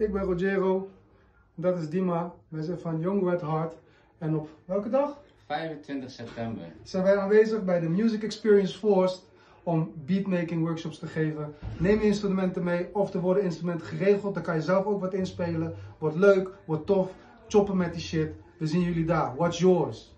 Ik ben Rogero. Dat is Dima. Wij zijn van Young Red Heart. En op welke dag 25 september. zijn wij aanwezig bij de Music Experience Force om beatmaking workshops te geven. Neem je instrumenten mee of er worden instrumenten geregeld. Dan kan je zelf ook wat inspelen. Wordt leuk, wordt tof. Choppen met die shit. We zien jullie daar. What's yours?